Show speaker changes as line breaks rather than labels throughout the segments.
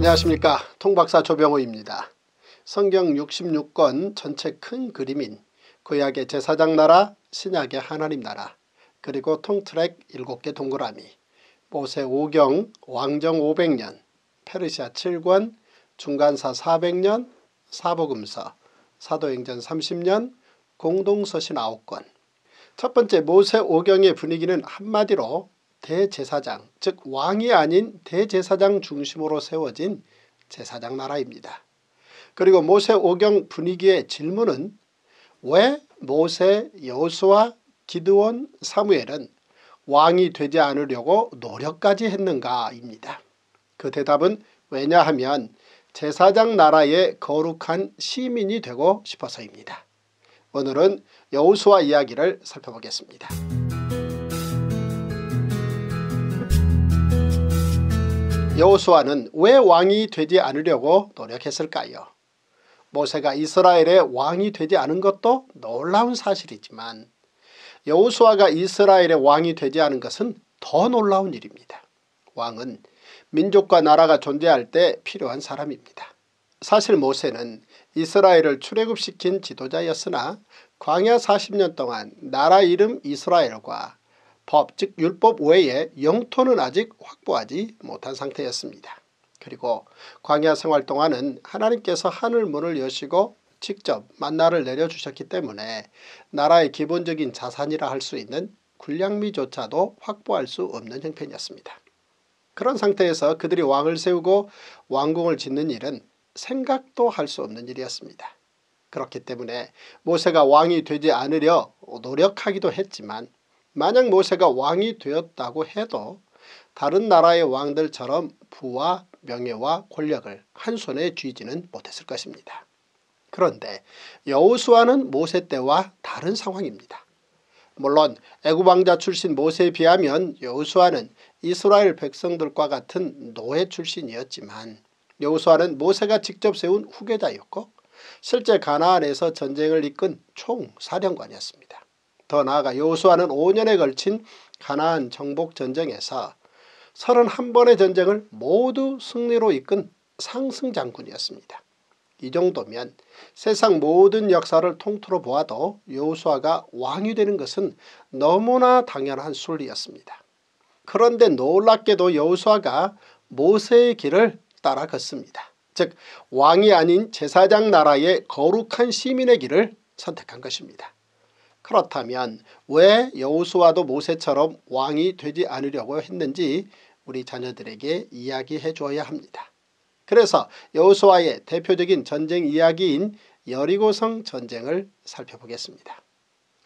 안녕하십니까 통박사 조병호입니다. 성경 66권 전체 큰 그림인 구약의 제사장 나라 신약의 하나님 나라 그리고 통트랙 7개 동그라미 모세 5경 왕정 500년 페르시아 7권 중간사 400년 사복음서 사도행전 30년 공동서신 9권 첫 번째 모세 5경의 분위기는 한마디로 대제사장 즉 왕이 아닌 대제사장 중심으로 세워진 제사장 나라입니다. 그리고 모세 5경 분위기의 질문은 왜 모세, 여수와 기드원, 사무엘은 왕이 되지 않으려고 노력까지 했는가입니다. 그 대답은 왜냐하면 제사장 나라의 거룩한 시민이 되고 싶어서입니다. 오늘은 여호수아 이야기를 살펴보겠습니다. 여호수아는 왜 왕이 되지 않으려고 노력했을까요? 모세가 이스라엘의 왕이 되지 않은 것도 놀라운 사실이지만 여호수아가 이스라엘의 왕이 되지 않은 것은 더 놀라운 일입니다. 왕은 민족과 나라가 존재할 때 필요한 사람입니다. 사실 모세는 이스라엘을 출애굽시킨 지도자였으나 광야 40년 동안 나라 이름 이스라엘과 법 즉 율법 외에 영토는 아직 확보하지 못한 상태였습니다. 그리고 광야 생활 동안은 하나님께서 하늘 문을 여시고 직접 만나를 내려주셨기 때문에 나라의 기본적인 자산이라 할 수 있는 군량미조차도 확보할 수 없는 형편이었습니다. 그런 상태에서 그들이 왕을 세우고 왕궁을 짓는 일은 생각도 할 수 없는 일이었습니다. 그렇기 때문에 모세가 왕이 되지 않으려 노력하기도 했지만 만약 모세가 왕이 되었다고 해도 다른 나라의 왕들처럼 부와 명예와 권력을 한 손에 쥐지는 못했을 것입니다. 그런데 여호수아는 모세 때와 다른 상황입니다. 물론 애굽 왕자 출신 모세에 비하면 여호수아는 이스라엘 백성들과 같은 노예 출신이었지만 여호수아는 모세가 직접 세운 후계자였고 실제 가나안에서 전쟁을 이끈 총사령관이었습니다. 더 나아가 여호수아는 5년에 걸친 가나안 정복 전쟁에서 31번의 전쟁을 모두 승리로 이끈 상승 장군이었습니다. 이 정도면 세상 모든 역사를 통틀어 보아도 여호수아가 왕이 되는 것은 너무나 당연한 순리였습니다. 그런데 놀랍게도 여호수아가 모세의 길을 따라 걷습니다. 즉 왕이 아닌 제사장 나라의 거룩한 시민의 길을 선택한 것입니다. 그렇다면 왜 여호수아도 모세처럼 왕이 되지 않으려고 했는지 우리 자녀들에게 이야기해 주어야 합니다. 그래서 여호수아의 대표적인 전쟁 이야기인 여리고성 전쟁을 살펴보겠습니다.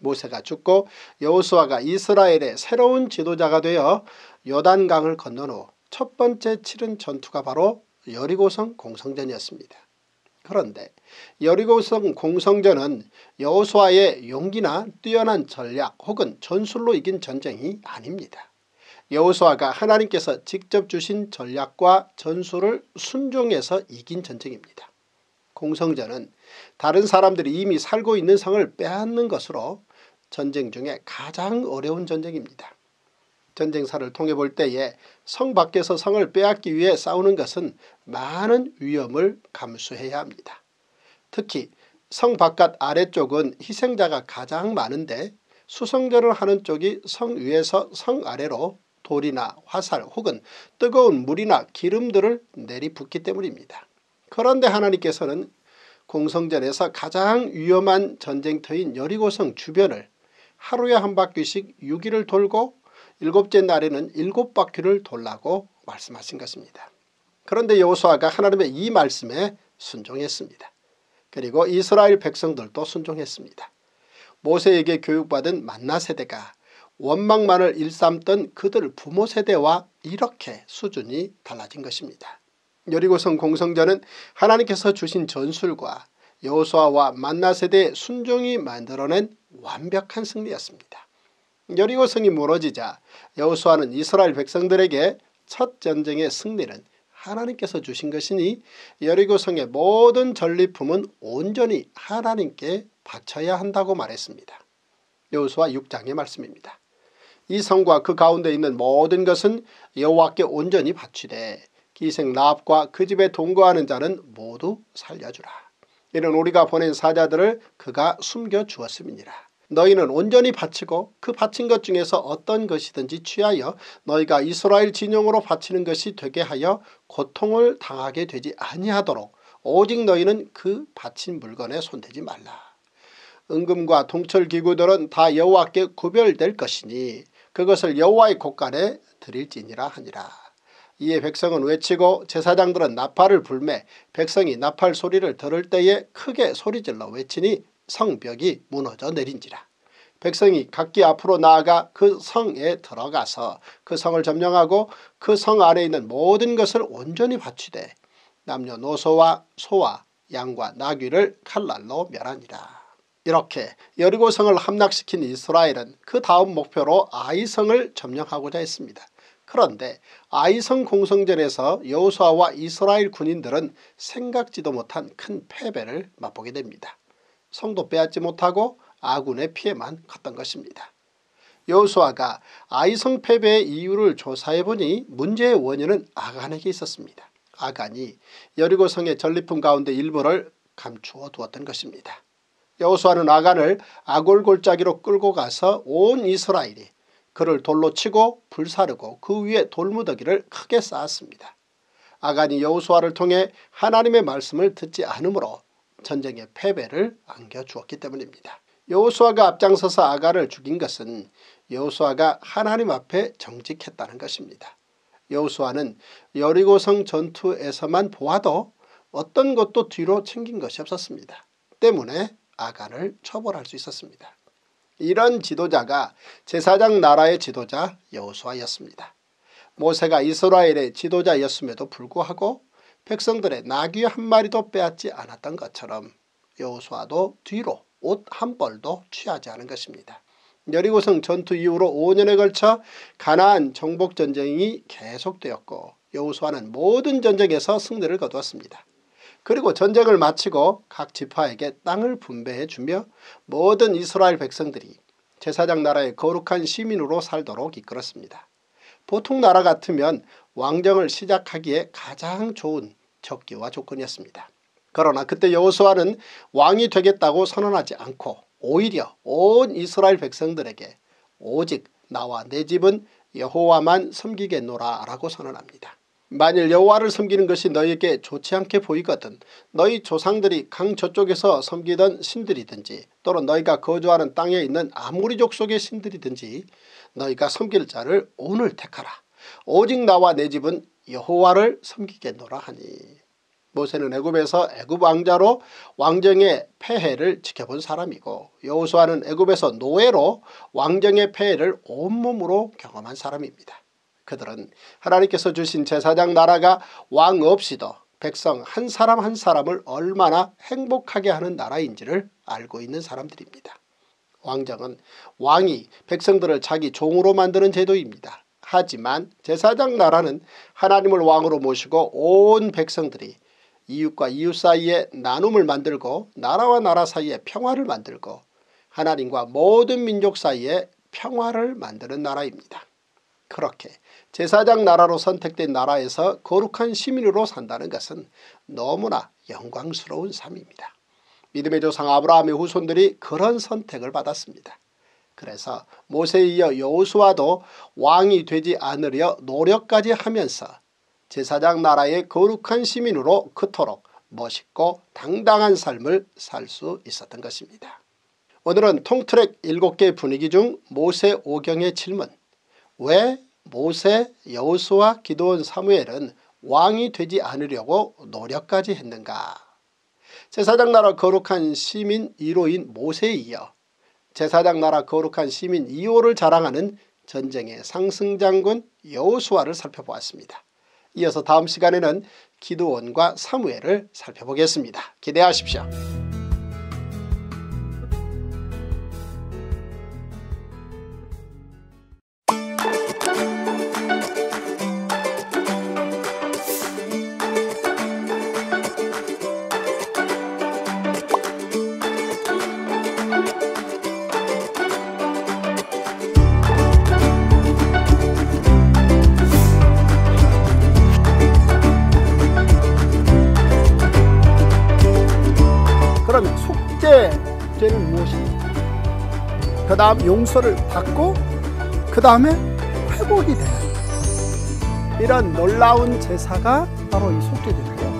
모세가 죽고 여호수아가 이스라엘의 새로운 지도자가 되어 요단강을 건넌 후 첫 번째 치른 전투가 바로 여리고성 공성전이었습니다. 그런데 여리고성 공성전은 여호수아의 용기나 뛰어난 전략 혹은 전술로 이긴 전쟁이 아닙니다. 여호수아가 하나님께서 직접 주신 전략과 전술을 순종해서 이긴 전쟁입니다. 공성전은 다른 사람들이 이미 살고 있는 성을 빼앗는 것으로 전쟁 중에 가장 어려운 전쟁입니다. 전쟁사를 통해 볼 때에 성 밖에서 성을 빼앗기 위해 싸우는 것은 많은 위험을 감수해야 합니다. 특히 성 바깥 아래쪽은 희생자가 가장 많은데 수성전을 하는 쪽이 성 위에서 성 아래로 돌이나 화살 혹은 뜨거운 물이나 기름들을 내리붓기 때문입니다. 그런데 하나님께서는 공성전에서 가장 위험한 전쟁터인 여리고성 주변을 하루에 한 바퀴씩 6일을 돌고 일곱째 날에는 일곱 바퀴를 돌라고 말씀하신 것입니다. 그런데 여호수아가 하나님의 이 말씀에 순종했습니다. 그리고 이스라엘 백성들도 순종했습니다. 모세에게 교육받은 만나 세대가 원망만을 일삼던 그들 부모 세대와 이렇게 수준이 달라진 것입니다. 여리고성 공성전은 하나님께서 주신 전술과 여호수아와 만나 세대의 순종이 만들어낸 완벽한 승리였습니다. 여리고성이 무너지자 여호수아는 이스라엘 백성들에게 첫 전쟁의 승리는 하나님께서 주신 것이니 여리고성의 모든 전리품은 온전히 하나님께 바쳐야 한다고 말했습니다. 여호수아 6장의 말씀입니다. 이 성과 그 가운데 있는 모든 것은 여호와께 온전히 바치되 기생 라합과 그 집에 동거하는 자는 모두 살려주라. 이는 우리가 보낸 사자들을 그가 숨겨주었음이니라. 너희는 온전히 바치고 그 바친 것 중에서 어떤 것이든지 취하여 너희가 이스라엘 진영으로 바치는 것이 되게 하여 고통을 당하게 되지 아니하도록 오직 너희는 그 바친 물건에 손대지 말라. 은금과 동철기구들은 다 여호와께 구별될 것이니 그것을 여호와의 곳간에 드릴지니라 하니라. 이에 백성은 외치고 제사장들은 나팔을 불매 백성이 나팔 소리를 들을 때에 크게 소리질러 외치니 성벽이 무너져 내린지라. 백성이 각기 앞으로 나아가 그 성에 들어가서 그 성을 점령하고 그 성 안에 있는 모든 것을 온전히 바치되 남녀노소와 소와 양과 나귀를 칼날로 멸하니라. 이렇게 여리고성을 함락시킨 이스라엘은 그 다음 목표로 아이성을 점령하고자 했습니다. 그런데 아이성 공성전에서 여호수아와 이스라엘 군인들은 생각지도 못한 큰 패배를 맛보게 됩니다. 성도 빼앗지 못하고 아군의 피해만 컸던 것입니다. 여호수아가 아이성 패배의 이유를 조사해보니 문제의 원인은 아간에게 있었습니다. 아간이 여리고성의 전리품 가운데 일부를 감추어 두었던 것입니다. 여호수아는 아간을 아골골짜기로 끌고 가서 온 이스라엘이 그를 돌로 치고 불사르고 그 위에 돌무더기를 크게 쌓았습니다. 아간이 여호수아를 통해 하나님의 말씀을 듣지 않으므로 전쟁의 패배를 안겨주었기 때문입니다. 여호수아가 앞장서서 아간을 죽인 것은 여호수아가 하나님 앞에 정직했다는 것입니다. 여호수아는 여리고성 전투에서만 보아도 어떤 것도 뒤로 챙긴 것이 없었습니다. 때문에 아간을 처벌할 수 있었습니다. 이런 지도자가 제사장 나라의 지도자 여호수아였습니다. 모세가 이스라엘의 지도자였음에도 불구하고 백성들의 나귀 한 마리도 빼앗지 않았던 것처럼 여호수아도 뒤로 옷 한 벌도 취하지 않은 것입니다. 여리고성 전투 이후로 5년에 걸쳐 가나안 정복 전쟁이 계속되었고 여호수아는 모든 전쟁에서 승리를 거두었습니다. 그리고 전쟁을 마치고 각 지파에게 땅을 분배해 주며 모든 이스라엘 백성들이 제사장 나라의 거룩한 시민으로 살도록 이끌었습니다. 보통 나라 같으면 왕정을 시작하기에 가장 좋은 적기와 조건이었습니다. 그러나 그때 여호수아는 왕이 되겠다고 선언하지 않고 오히려 온 이스라엘 백성들에게 오직 나와 내 집은 여호와만 섬기겠노라 라고 선언합니다. 만일 여호와를 섬기는 것이 너희에게 좋지 않게 보이거든 너희 조상들이 강 저쪽에서 섬기던 신들이든지 또는 너희가 거주하는 땅에 있는 아무리 족속의 신들이든지 너희가 섬길 자를 오늘 택하라. 오직 나와 내 집은 여호와를 섬기겠노라 하니 모세는 애굽에서 애굽 왕자로 왕정의 폐해를 지켜본 사람이고 여호수아는 애굽에서 노예로 왕정의 폐해를 온몸으로 경험한 사람입니다. 그들은 하나님께서 주신 제사장 나라가 왕 없이도 백성 한 사람 한 사람을 얼마나 행복하게 하는 나라인지를 알고 있는 사람들입니다. 왕정은 왕이 백성들을 자기 종으로 만드는 제도입니다. 하지만 제사장 나라는 하나님을 왕으로 모시고 온 백성들이 이웃과 이웃 사이에 나눔을 만들고 나라와 나라 사이에 평화를 만들고 하나님과 모든 민족 사이에 평화를 만드는 나라입니다. 그렇게 제사장 나라로 선택된 나라에서 거룩한 시민으로 산다는 것은 너무나 영광스러운 삶입니다. 믿음의 조상 아브라함의 후손들이 그런 선택을 받았습니다. 그래서 모세에 이어 여호수아도 왕이 되지 않으려 노력까지 하면서 제사장 나라의 거룩한 시민으로 그토록 멋있고 당당한 삶을 살 수 있었던 것입니다. 오늘은 통트랙 7개 분위기 중 모세 오경의 질문 왜 모세, 여호수와 기도원 사무엘은 왕이 되지 않으려고 노력까지 했는가. 제사장 나라 거룩한 시민 1호인 모세에 이어 제사장 나라 거룩한 시민 2호를 자랑하는 전쟁의 상승장군 여호수아를 살펴보았습니다. 이어서 다음 시간에는 기도원과 사무엘을 살펴보겠습니다. 기대하십시오. 번째는 무엇인가? 그 다음 용서를 받고 그 다음에 회복이 되는 이런 놀라운 제사가 바로 이 속죄제입니다.